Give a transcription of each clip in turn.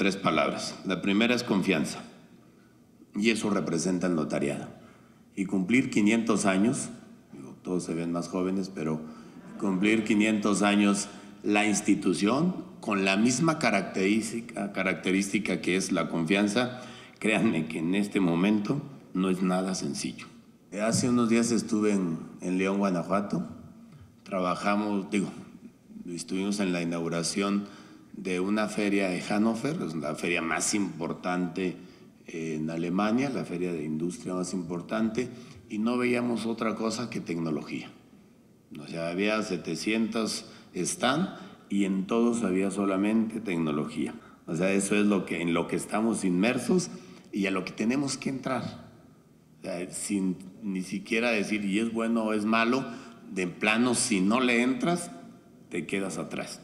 tres palabras. La primera es confianza, y eso representa el notariado. Y cumplir 500 años, todos se ven más jóvenes, pero cumplir 500 años la institución con la misma característica, característica que es la confianza, créanme que en este momento no es nada sencillo. Hace unos días estuve en, en León, Guanajuato, trabajamos, digo, estuvimos en la inauguración de una feria de Hannover, es la feria más importante en Alemania, la feria de industria más importante, y no veíamos otra cosa que tecnología. O sea, había 700 stand y en todos había solamente tecnología. O sea, eso es lo que, en lo que estamos inmersos y a lo que tenemos que entrar. sin ni siquiera decir, y es bueno o es malo, de plano, si no le entras, te quedas atrás.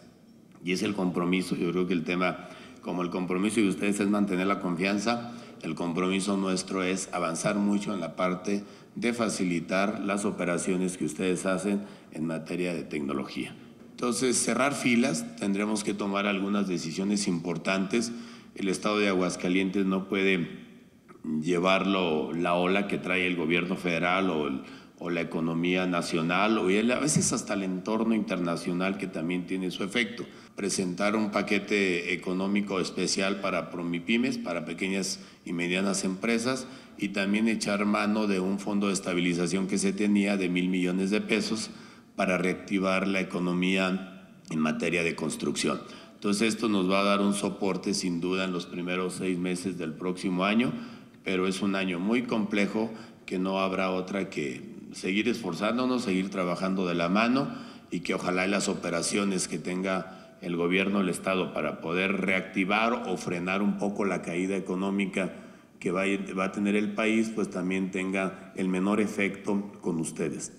Y es el compromiso, yo creo que el tema, como el compromiso de ustedes es mantener la confianza, el compromiso nuestro es avanzar mucho en la parte de facilitar las operaciones que ustedes hacen en materia de tecnología. Entonces, cerrar filas, tendremos que tomar algunas decisiones importantes. El Estado de Aguascalientes no puede llevarlo la ola que trae el gobierno federal o el, o la economía nacional o a veces hasta el entorno internacional que también tiene su efecto. Presentar un paquete económico especial para promipymes, para pequeñas y medianas empresas y también echar mano de un fondo de estabilización que se tenía de mil millones de pesos para reactivar la economía en materia de construcción. Entonces esto nos va a dar un soporte sin duda en los primeros seis meses del próximo año, pero es un año muy complejo que no habrá otra que seguir esforzándonos, seguir trabajando de la mano y que ojalá las operaciones que tenga el gobierno, el Estado, para poder reactivar o frenar un poco la caída económica que va a, tener el país, pues también tenga el menor efecto con ustedes.